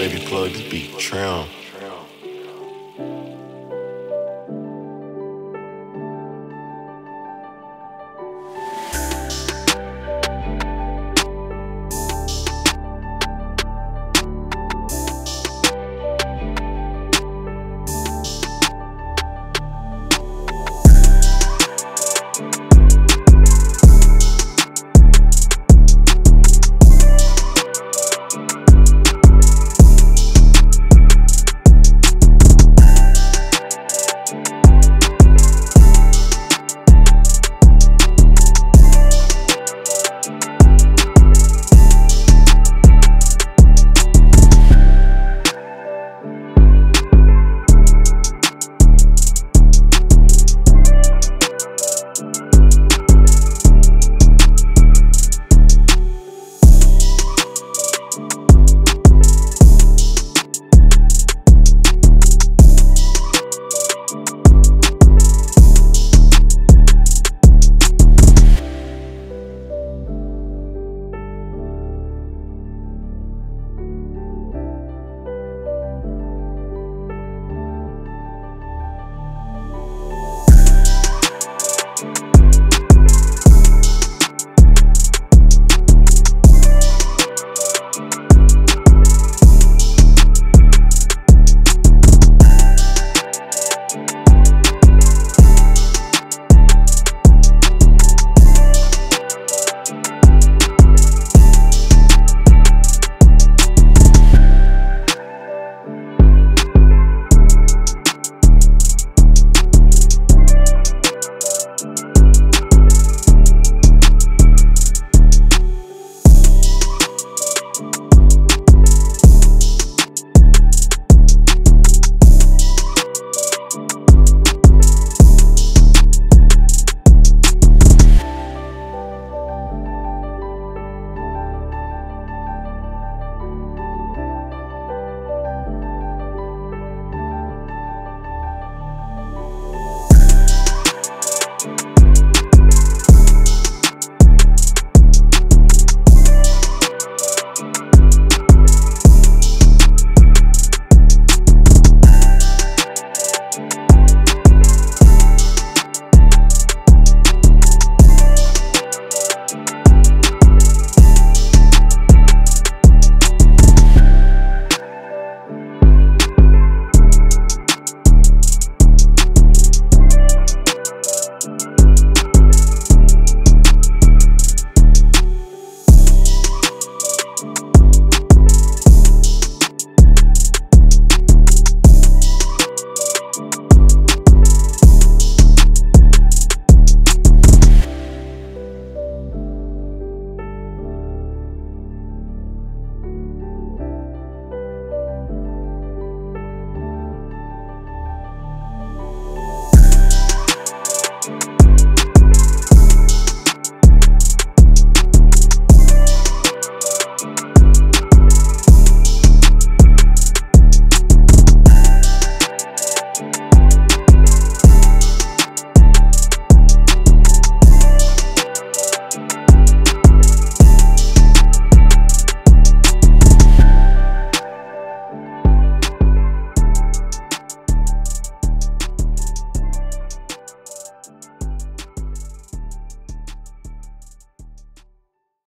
baby plugs the beat trim.